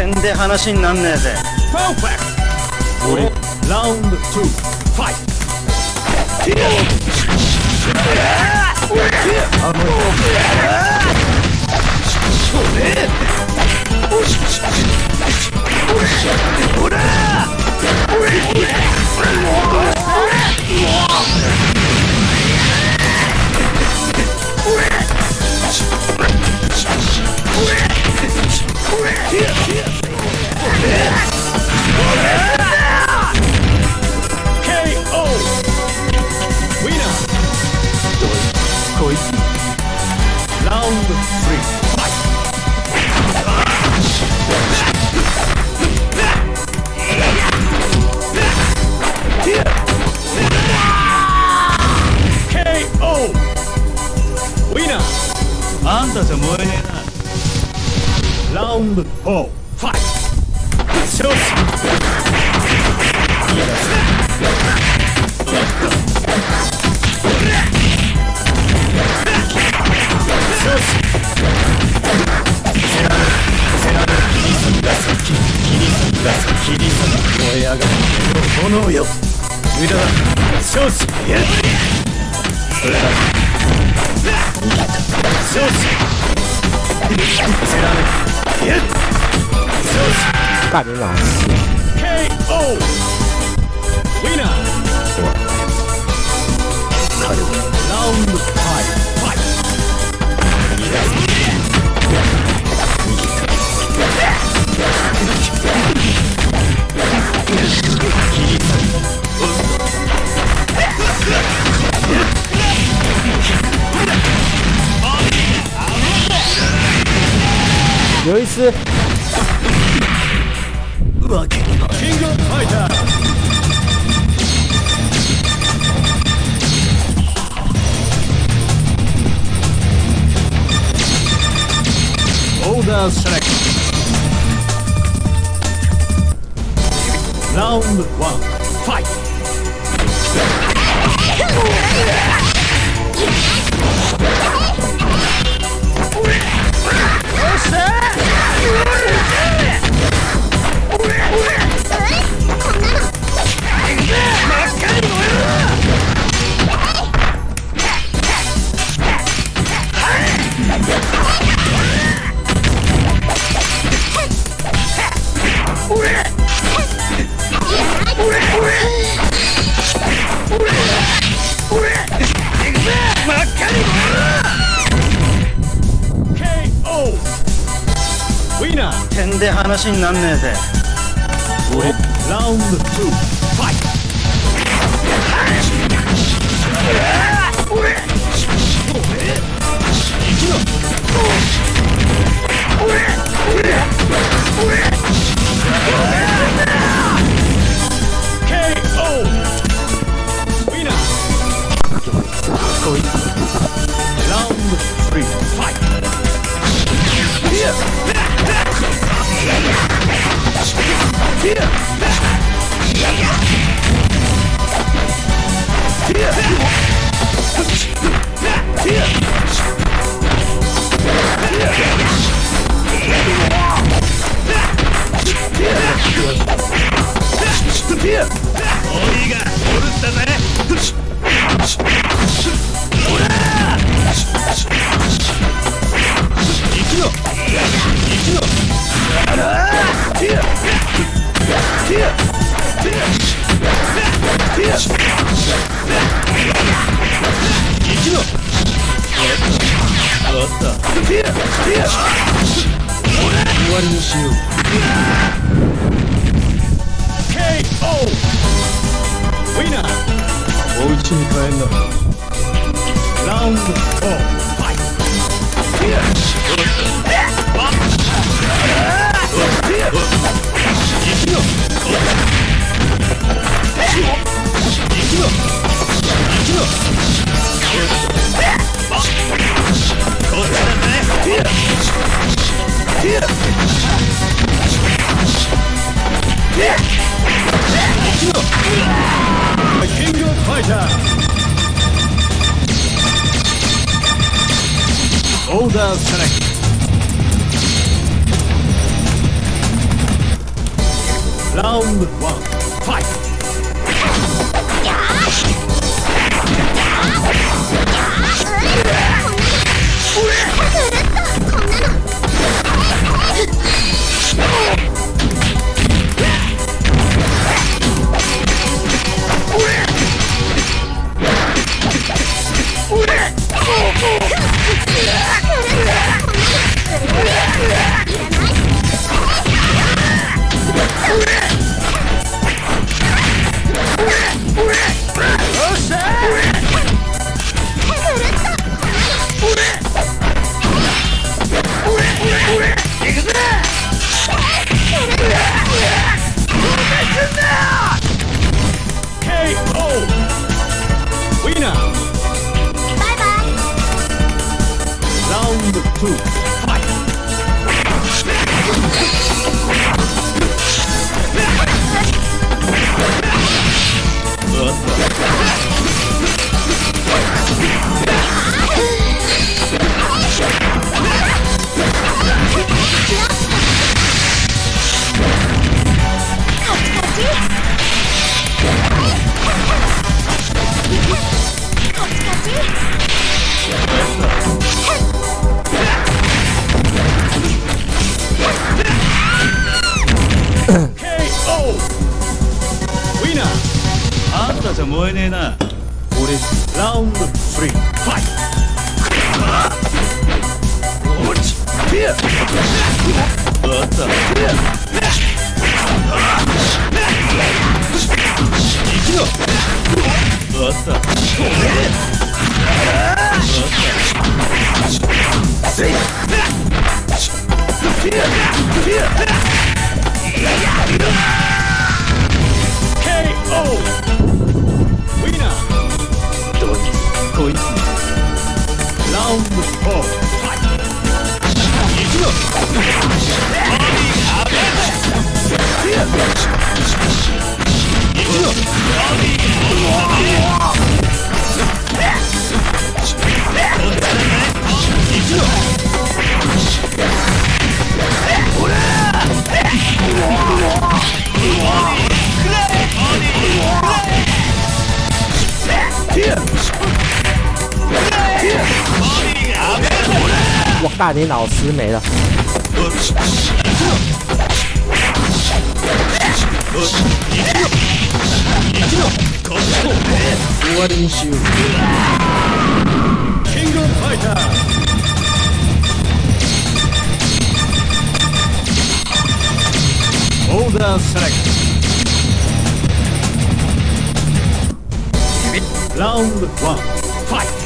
点で話になんねえぜ。パーフェクトラウンド2ファイラウンド3ファイトあんたじゃ燃えねえな。ラウンド4ファイト勝負燃え上がる炎よ無駄だ少子い。やそれだ少子貫くいや少子干你老师！KO ウィナー彼はラウンド5ファイト有一次わけにはキングファイターオーダーセレクトラウンド1ファイトウィ点で話になんねえぜ。俺ラウンド2ファイトウキングオブ燃えねえな。俺ラウンド3ファイト。あった。行くのあっウィナーどいつこいつラウンド4ファイト行くの我干你老师没了！我领袖。キイター。ーダーセレクト。ラウンドワン、ファイト。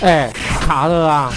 哎，卡了啊。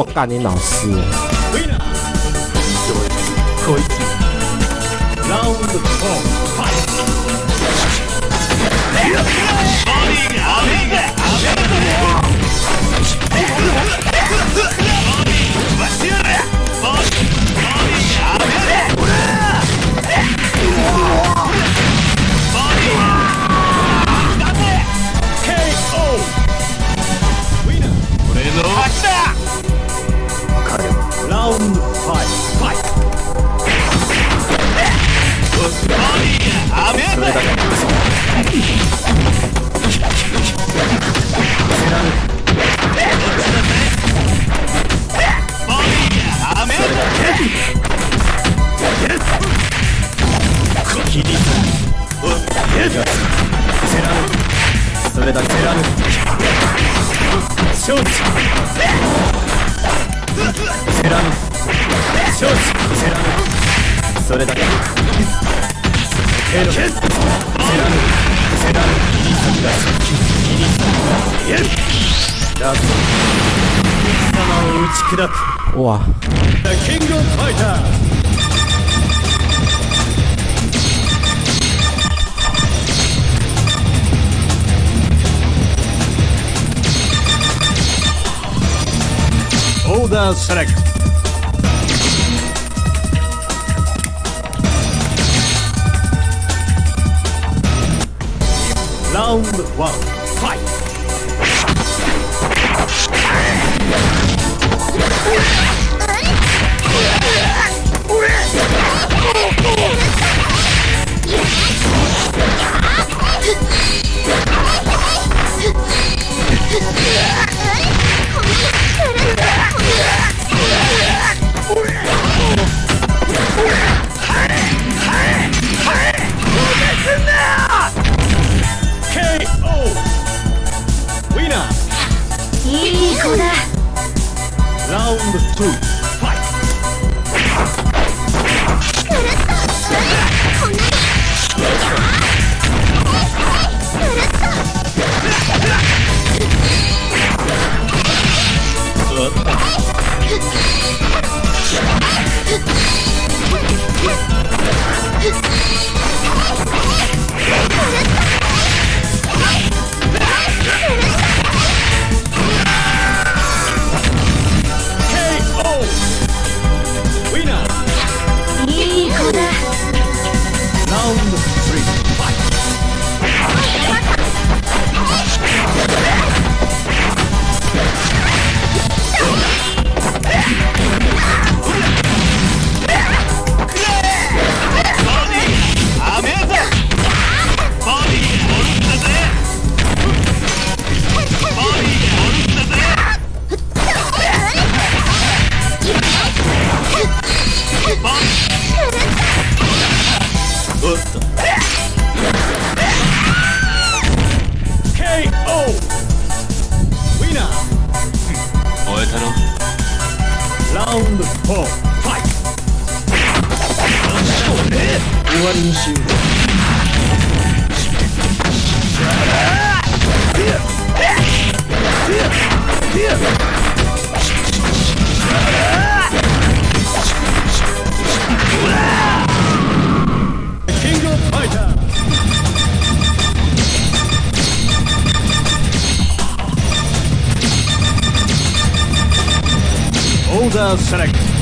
我干你老师！Round five. それだけ貫承知それだけエロ貫ラス貴様を打ち砕く哇，The King of Fighter オーダーセレクト Round 1終わりにしよう。ぜ King of Fighter オーダーセレクト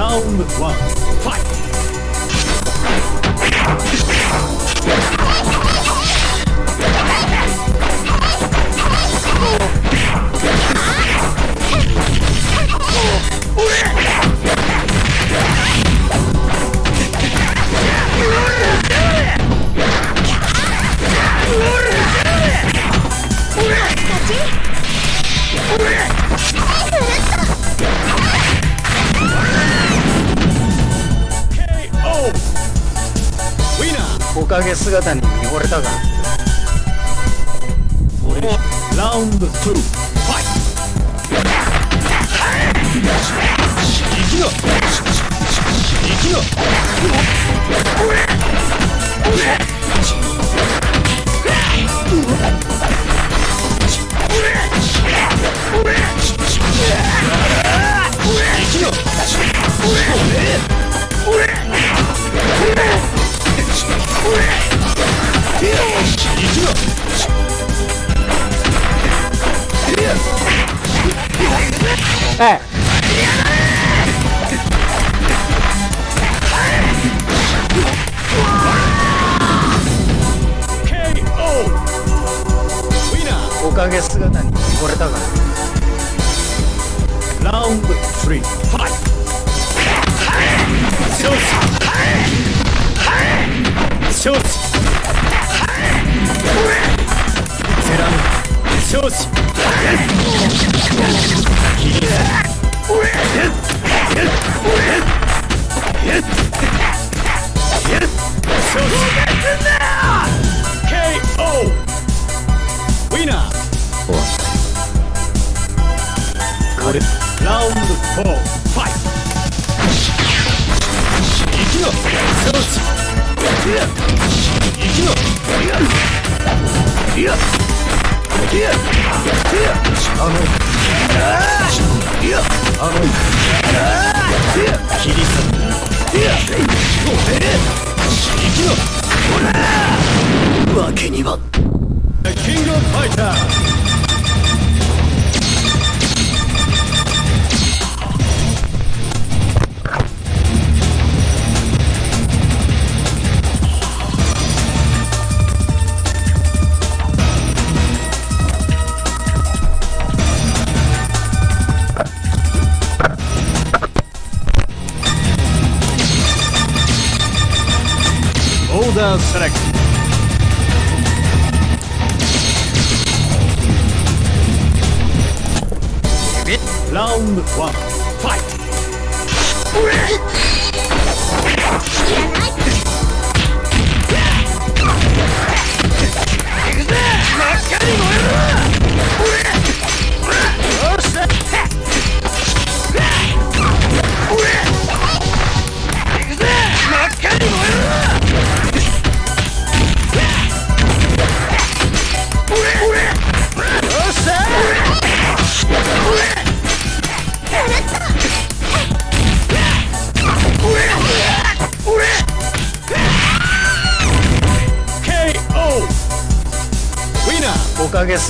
ラウンド1ファイかげ姿に見惚れたがラウンド2ファイト行くの行くの行くの行くの哎，おかげ姿に見惚れたがラウンド3ファイト勝負勝負貫く勝負勝負 KO ウィナーこれラウンド4ファイト行くの勝負 わけにはキングファイターオーダーセ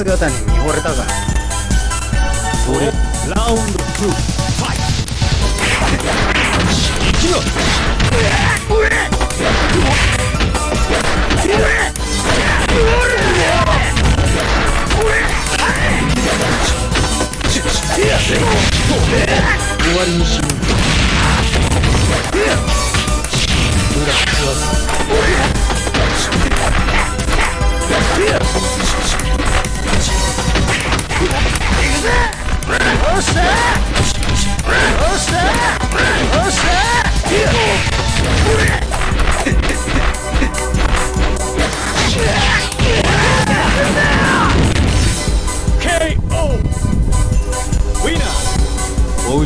姿に見惚れたが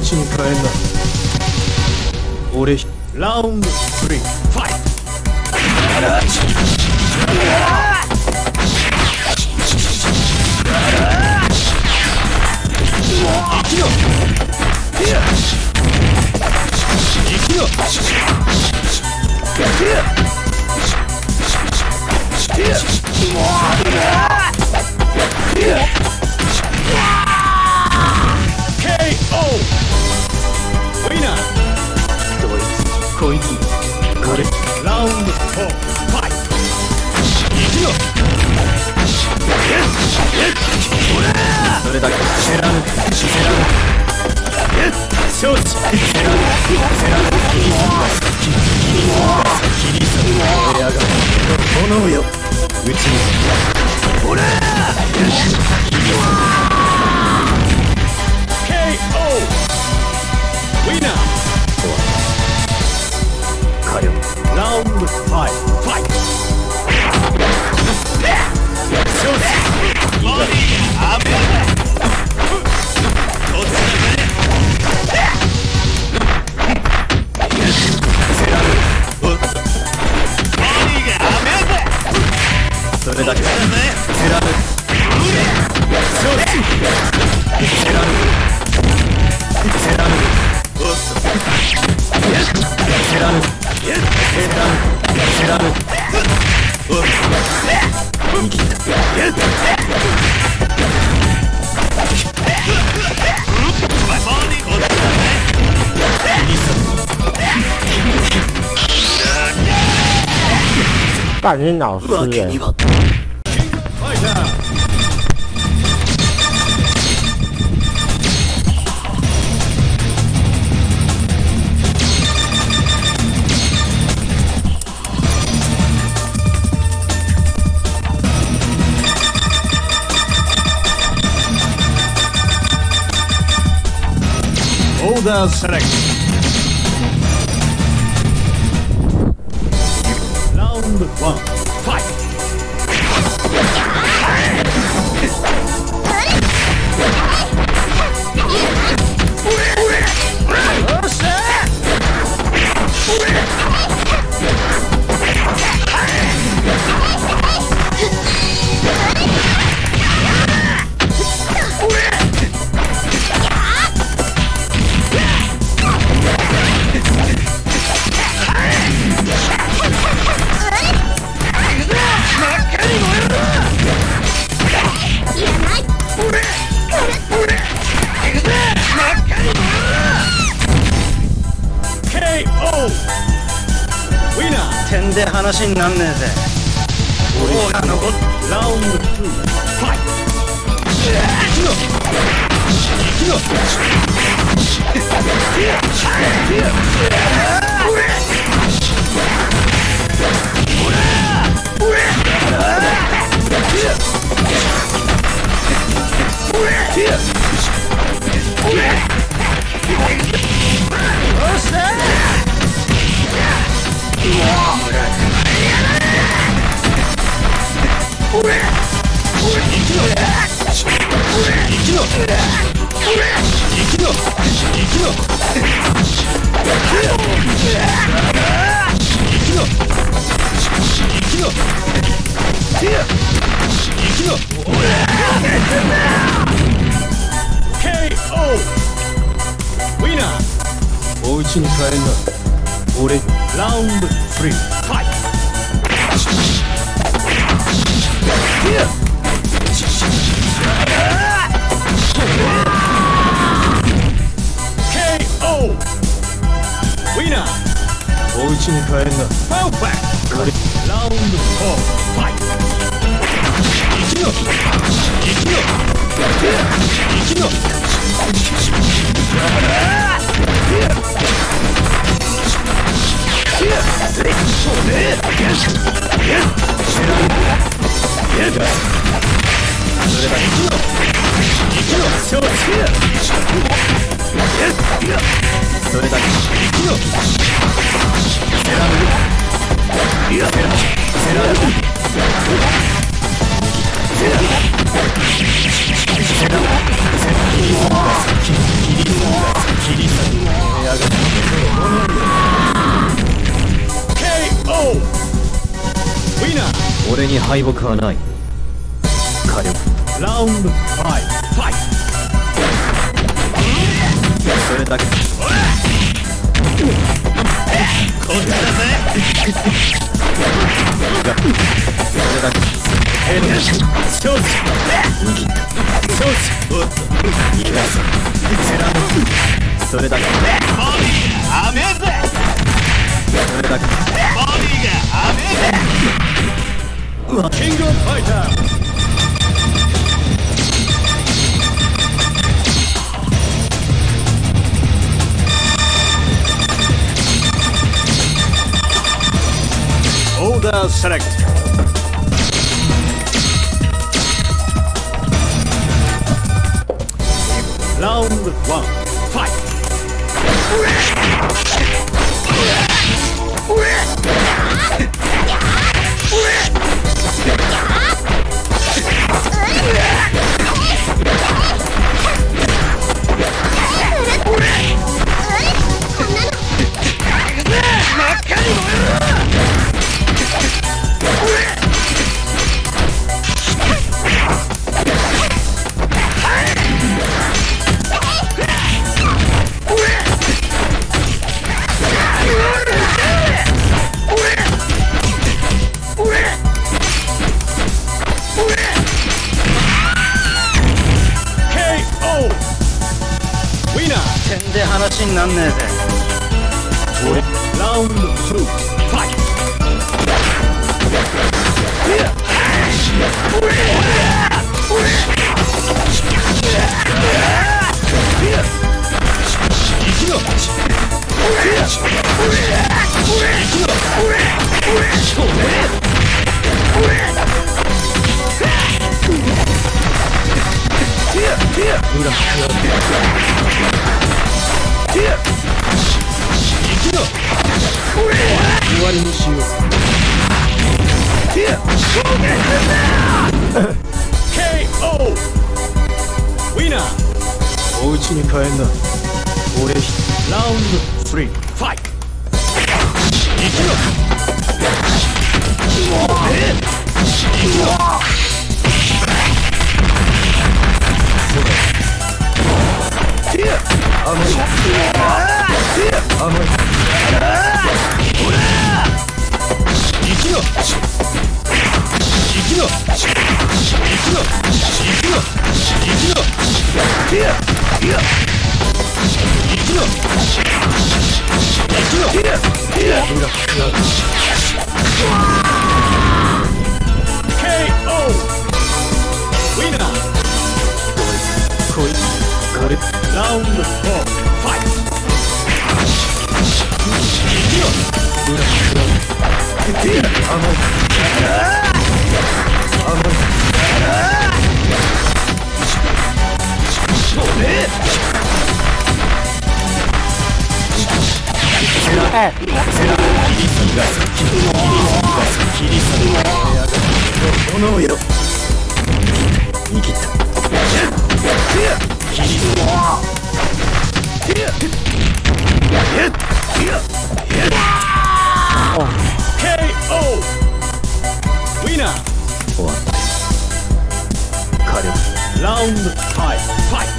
ーお家に帰んな。俺ラウンド3ファイト。ラウンド4ファイト行くのそれだけセラヌセラヌ承知セラヌセラヌ切り裂く切り裂く親が炎ようちにほら KO かよ Round 5 Fight. 少子ボディアメこっちだぜセラルボディがアメそれだけ。セラル干你老师哎、わけにはフでーお家に帰んなパーフェクラウンド4ファイト生きろ生きろ生きろ承知それだけウィナー俺に敗北はない。火力ラウンド5ファイトそれだけ。それだけ。承知承知おっと逃がせそれだけ。ボディアメーぜそれだけ。ボディがアメーぜキングオブファイター Order select. Round one, fight. ちに変えんな。俺ラウンド3ファイト。生きろ。えいきろ。あの。KO! Winner! Round five. Fight.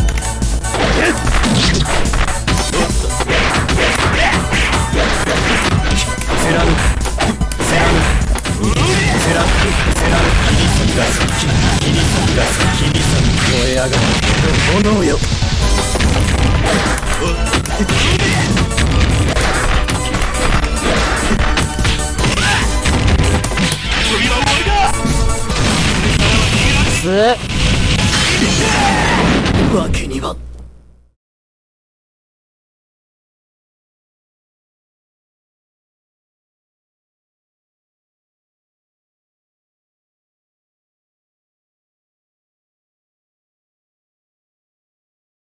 Zip. わけには